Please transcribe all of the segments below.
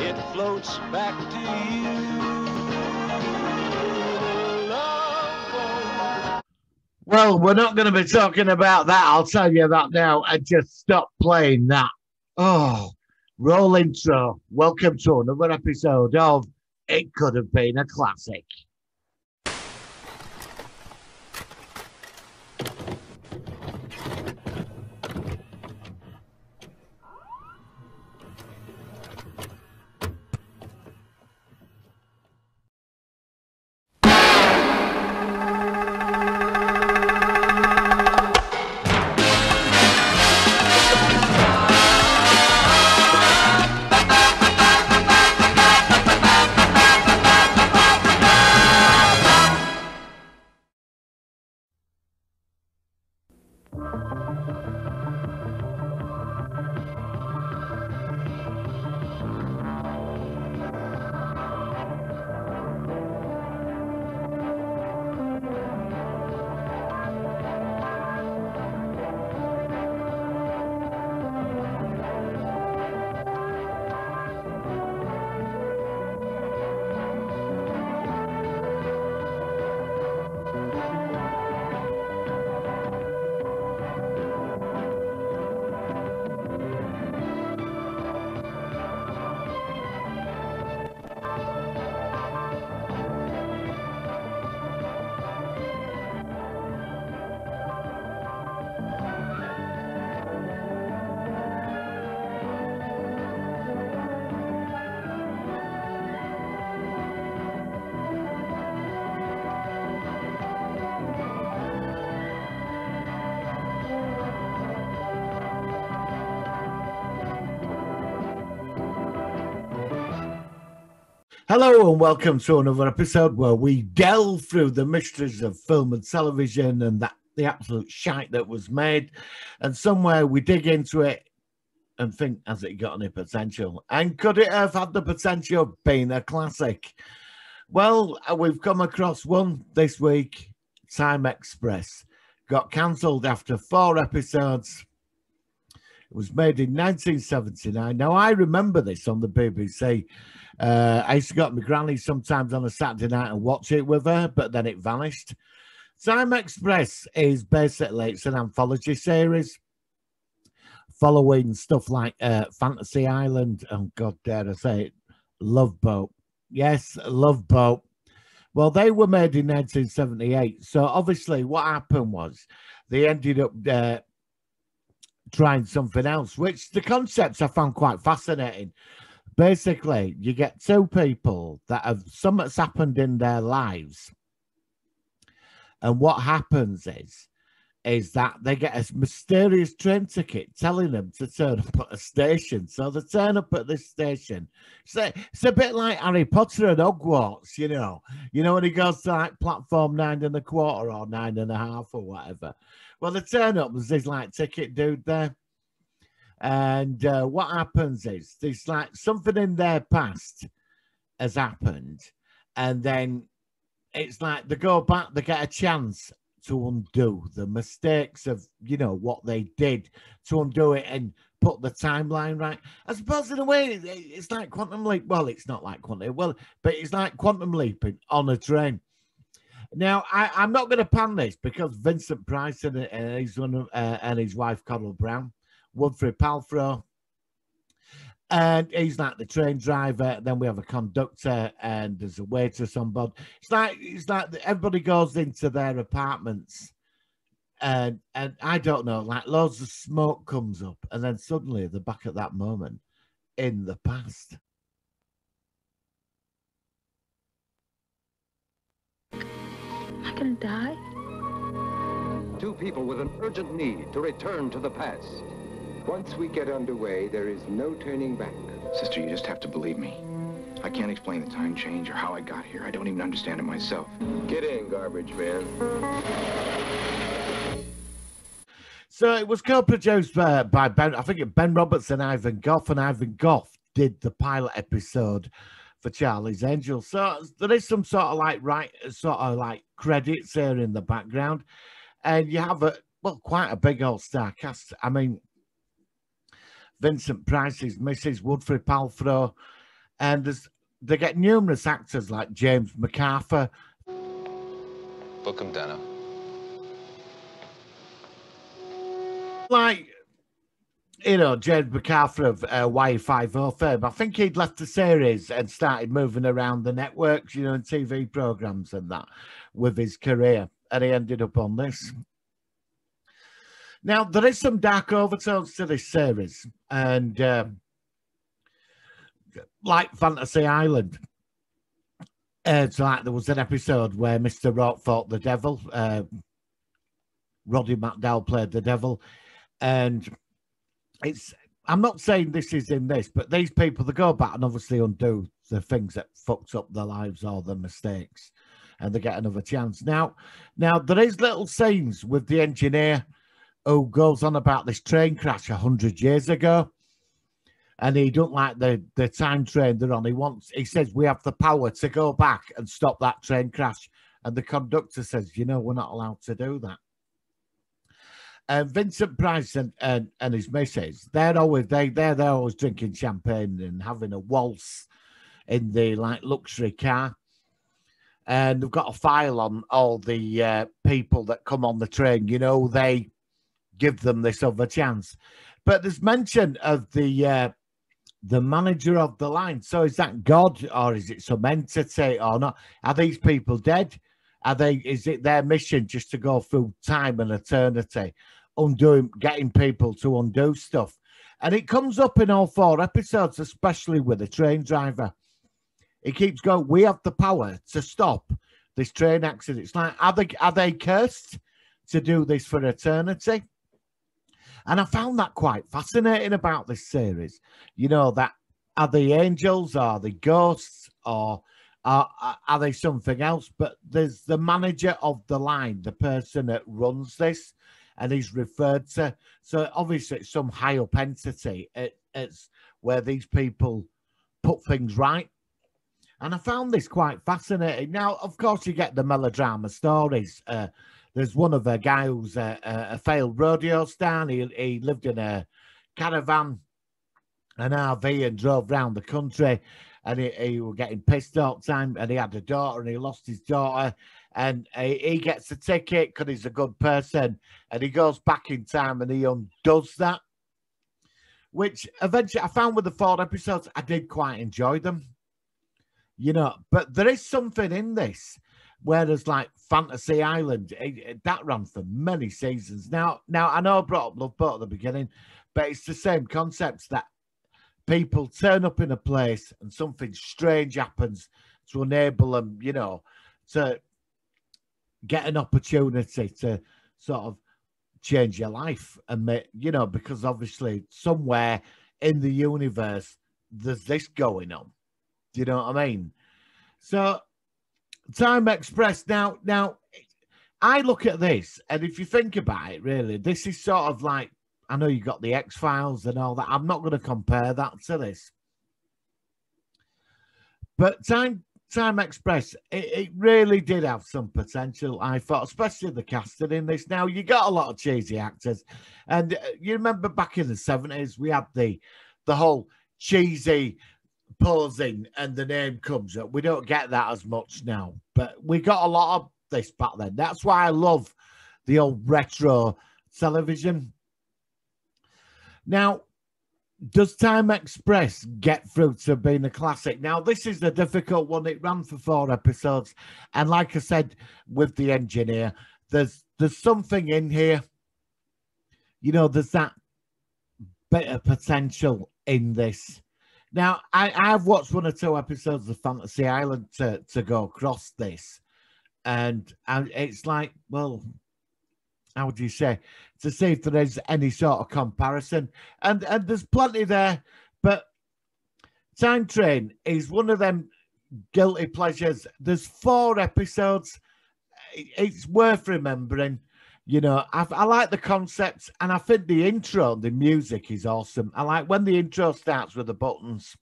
It floats back to you. Well, we're not going to be talking about that. I'll tell you that now. And just stop playing that. Oh, roll intro. Welcome to another episode of It Could Have Been a Classic. Hello and welcome to another episode where we delve through the mysteries of film and television and that the absolute shite that was made. And somewhere we dig into it and think, has it got any potential? And could it have had the potential of being a classic? Well, uh, we've come across one this week, Time Express. Got cancelled after four episodes. It was made in 1979. Now, I remember this on the BBC. Uh, I used to go to my granny sometimes on a Saturday night and watch it with her, but then it vanished. Time Express is basically it's an anthology series following stuff like uh, Fantasy Island. Oh God, dare I say it? Love Boat. Yes, Love Boat. Well, they were made in 1978. So obviously, what happened was they ended up uh, trying something else, which the concepts I found quite fascinating basically you get two people that have something's happened in their lives and what happens is is that they get a mysterious train ticket telling them to turn up at a station. So they turn up at this station. So it's a bit like Harry Potter and Hogwarts, you know. You know when he goes to like platform nine and a quarter or nine and a half or whatever. Well, they turn up, there's this like ticket dude there. And uh, what happens is there's like something in their past has happened, and then it's like they go back, they get a chance to undo the mistakes of you know what they did to undo it and put the timeline right. I suppose in a way it's like quantum leap. Well, it's not like quantum, well, but it's like quantum leaping on a train. Now, I, am not going to pan this because Vincent Price and, and his, uh, and his wife Coral Browne Woodford Palfrow. And he's like the train driver. Then we have a conductor, and there's a waitress on board. It's like it's like everybody goes into their apartments, and and I don't know, like loads of smoke comes up, and then suddenly they're back at that moment in the past. Am I gonna die? Two people with an urgent need to return to the past. Once we get underway, there is no turning back. Sister, you just have to believe me. I can't explain the time change or how I got here. I don't even understand it myself. Get in, garbage man. So it was co-produced uh, by Ben, I think Ben Roberts and Ivan Goff, and Ivan Goff did the pilot episode for Charlie's Angels. So there is some sort of like right, sort of like credits there in the background, and you have a well, quite a big old star cast. I mean, Vincent Price's Mrs. Woodford Palthrow, and there's, they get numerous actors like James MacArthur. Book him, Danno. Like, you know, James MacArthur of uh, Hawaii Five-O fame. I think he'd left the series and started moving around the networks, you know, and TV programs and that with his career. And he ended up on this. Now, there is some dark overtones to this series. And um, like Fantasy Island, it's like there was an episode where Mr. Roarke fought the devil. Uh, Roddy McDowall played the devil. And it's I'm not saying this is in this, but these people they go back and obviously undo the things that fucked up their lives or their mistakes, and they get another chance. Now, now there is little scenes with the engineer who goes on about this train crash hundred years ago, and he don't like the the time train they're on. He wants he says we have the power to go back and stop that train crash, and the conductor says, you know, we're not allowed to do that. And Vincent Price and, and, and his missus, they're always they they're, they're always drinking champagne and having a waltz in the like luxury car. And they've got a file on all the uh, people that come on the train. You know, they give them this other chance. But there's mention of the uh, the manager of the line. So is that God or is it some entity or not? Are these people dead? Are they? Is it their mission just to go through time and eternity, undoing, getting people to undo stuff? And it comes up in all four episodes, especially with the train driver. It keeps going. We have the power to stop this train accident. It's like, are they are they cursed to do this for eternity? And I found that quite fascinating about this series. You know that are they angels, are they ghosts, or are, are they something else? But there's the manager of the line, the person that runs this, and he's referred to. So obviously, it's some high up entity. It, it's where these people put things right. And I found this quite fascinating. Now, of course, you get the melodrama stories. Uh, there's one of a guy who's a, a, failed rodeo star. He, he lived in a caravan, an RV, and drove around the country and he, he was getting pissed all the time and he had a daughter and he lost his daughter and he, he gets a ticket because he's a good person and he goes back in time and he undoes that which eventually I found with the four episodes I did quite enjoy them you know but there is something in this whereas like Fantasy Island it, it, that ran for many seasons now now I know I brought up Love Boat at the beginning but it's the same concepts that people turn up in a place and something strange happens to enable them, you know, to get an opportunity to sort of change your life and make, you know, because obviously somewhere in the universe there's this going on. Do you know what I mean? So Time Express now now I look at this and if you think about it really, this is sort of like I know you got the X Files and all that. I'm not going to compare that to this. But Time Time Express, it, it, really did have some potential, I thought, especially the casting in this. Now, you got a lot of cheesy actors. And uh, you remember back in the 70s, we had the the whole cheesy posing and the name comes up. We don't get that as much now, but we got a lot of this back then. That's why I love the old retro television now, does Time Express get through to being a classic? Now, this is the difficult one. It ran for four episodes, and like I said, with the engineer, there's there's something in here. You know, there's that bit of potential in this. Now, I, I've watched one or two episodes of Fantasy Island to, to go across this, and, and it's like, well, how would you say, to see if there is any sort of comparison. And and there's plenty there, but Time Train is one of them guilty pleasures. There's four episodes. It's worth remembering. You know, I, I like the concept, and I think the intro, the music is awesome. I like when the intro starts with the buttons.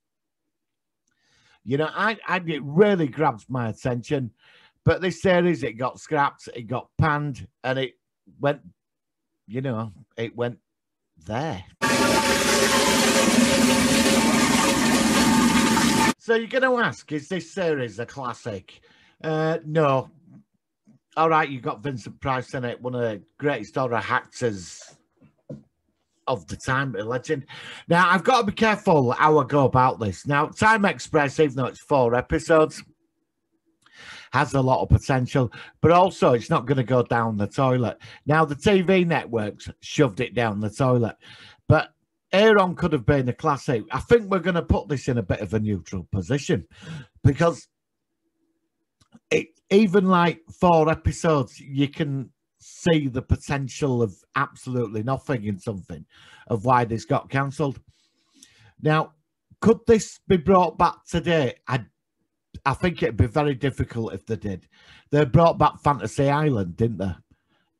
You know, I, I it really grabs my attention. But this series, it got scrapped, it got panned, and it went, you know, it went there. So you're going to ask, is this series a classic? Uh, no. All right, you got Vincent Price in it, one of the greatest horror actors of the time, a legend. Now, I've got to be careful how I go about this. Now, Time Express, even though it's four episodes, has a lot of potential, but also it's not going to go down the toilet. Now, the TV networks shoved it down the toilet, but Aaron could have been a classic. I think we're going to put this in a bit of a neutral position because it, even like four episodes, you can see the potential of absolutely nothing in something of why this got cancelled. Now, could this be brought back today? I I think it'd be very difficult if they did. They brought back Fantasy Island, didn't they?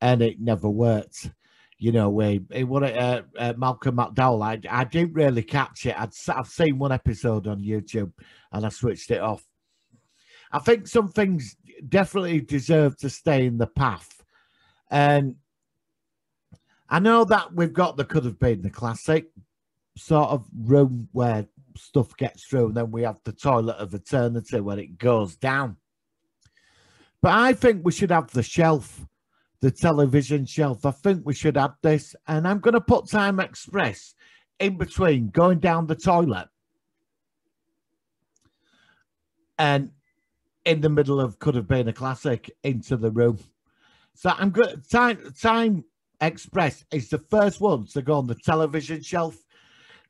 And it never worked. You know, we it what uh, uh, Malcolm McDowell. I I didn't really catch it. I'd I've seen one episode on YouTube and I switched it off. I think some things definitely deserve to stay in the path, and I know that we've got the could have been the classic sort of room where stuff gets through, and then we have the toilet of eternity where it goes down. But I think we should have the shelf, the television shelf. I think we should have this, and I'm going to put Time Express in between going down the toilet and in the middle of could have been a classic into the room. So I'm good. Time Time Express is the first one to go on the television shelf.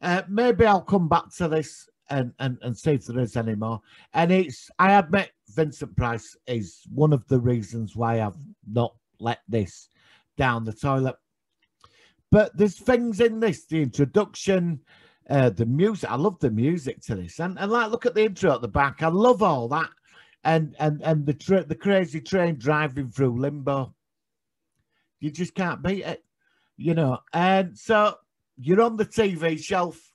Uh, maybe I'll come back to this and, and, and see if there is any more. And it's, I admit, Vincent Price is one of the reasons why I've not let this down the toilet. But there's things in this, the introduction, uh, the music. I love the music to this, and and like look at the intro at the back. I love all that, and and and the tra- the crazy train driving through limbo. You just can't beat it, you know. And so you're on the TV shelf.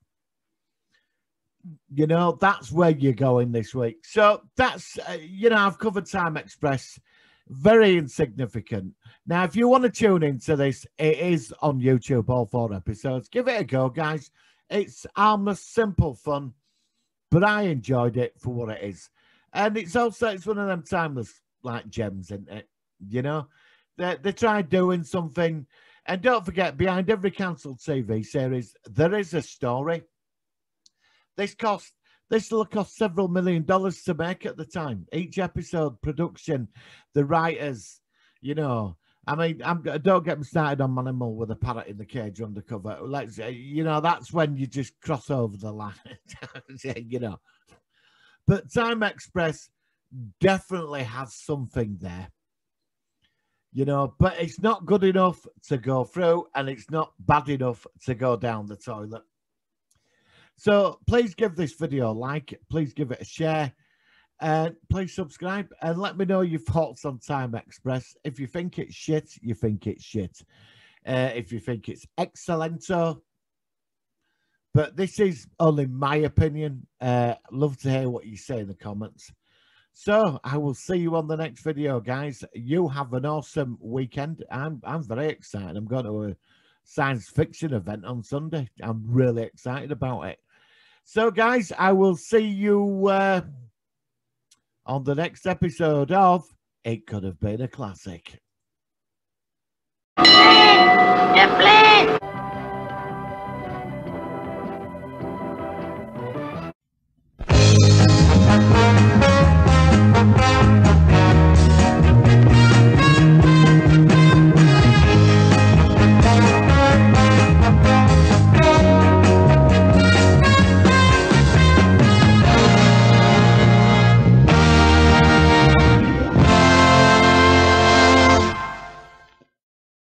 You know, that's where you're going this week. So that's, uh, you know, I've covered Time Express, very insignificant. Now, if you want to tune into this, it is on YouTube, all four episodes. Give it a go, guys. It's harmless, simple fun, but I enjoyed it for what it is. And it's also, it's one of them timeless, like, gems, isn't it? You know, they, they tried doing something and don't forget, behind every cancelled TV series, there is a story. This cost this will cost several million dollars to make at the time. Each episode, production, the writers, you know. I mean, I'm, don't get me started on Manimal with a parrot in the cage undercover. Let's, you know, that's when you just cross over the line, you know. But Time Express definitely has something there you know, but it's not good enough to go through and it's not bad enough to go down the toilet. So please give this video a like, please give it a share, and please subscribe and let me know your thoughts on Time Express. If you think it's shit, you think it's shit. Uh, if you think it's excellento, but this is only my opinion. Uh, love to hear what you say in the comments. So I will see you on the next video, guys. You have an awesome weekend. I'm I'm very excited. I'm going to a science fiction event on Sunday. I'm really excited about it. So, guys, I will see you uh, on the next episode of It Could Have Been a Classic. Please.